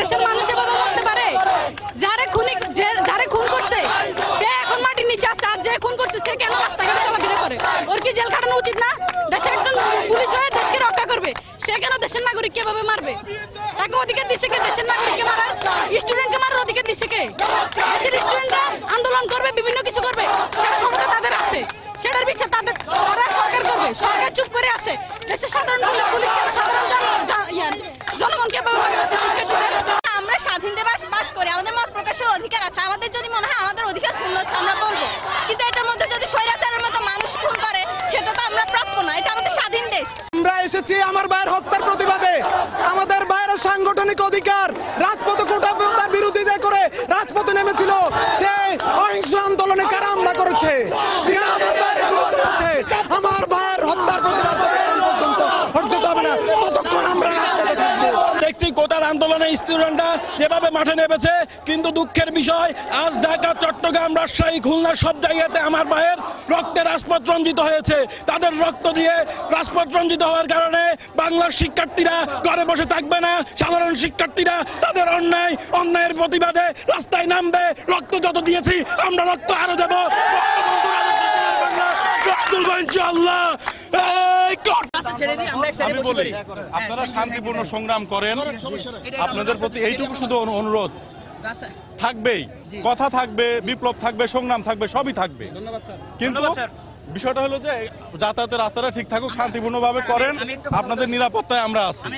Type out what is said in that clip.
দেশের মানুষ এভাবে মরতে পারে? যারে খুনি যারে খুন করছে, সে এখন মাটির নিচে আছে, আর যে খুন করছে, সে কেন রাস্তাঘাটে চলাফেরা করে? ওর কি জেল খাটানো উচিত না? দেশের একজন পুলিশ হয়ে দেশকে রক্ষা করবে। সে কেন দেশের নাগরিক কীভাবে মারবে? তাকে অধিকার দিচ্ছে কে দেশের নাগরিককে মারার? স্টুডেন্টকে মারার অধিকার দিচ্ছে কে? দেশের স্টুডেন্টরা আন্দোলন করবে, বিভিন্ন কিছু করবে। সেটা ক্ষমতা তাদের আছে। সেটার বিচার তাদের তারা সরকার করবে। সরকার চুপ করে আছে। দেশের সাধারণ পুলিশ কেন সাধারণ জন- জন- ইয়ার জনগণকে এভাবে মারতেছে শিক্ষার্থীদের আমরা বাস করি আমাদের মত প্রকাশের অধিকার আছে। আমাদের যদি মনে হয় স্টুডেন্টরা যেভাবে মাঠে নেমেছে, কিন্তু দুঃখের বিষয়, আজ ঢাকা, চট্টগ্রাম, রাজশাহী, খুলনা সব জায়গাতে আমার ভাইয়ের রক্তে রাজপথ রঞ্জিত হয়েছে। তাদের রক্ত দিয়ে রাজপথ রঞ্জিত হওয়ার কারণে বাংলার শিক্ষার্থীরা ঘরে বসে থাকবে না। সাধারণ শিক্ষার্থীরা তাদের অন্যায়, অন্যায়ের প্রতিবাদে রাস্তায় নামবে। রক্ত যত দিয়েছি, আমরা রক্ত আরও দেবো। কর আমি বলি আপনারা শান্তিপূর্ণ সংগ্রাম করেন আপনাদের প্রতি এইটুকু শুধু অনুরোধ থাকবেই কথা থাকবে বিপ্লব থাকবে সংগ্রাম থাকবে সবই থাকবে কিন্তু বিষয়টা হলো যে যাতায়াতের রাস্তাটা ঠিক থাকুক শান্তিপূর্ণভাবে করেন আপনাদের নিরাপত্তায় আমরা আছি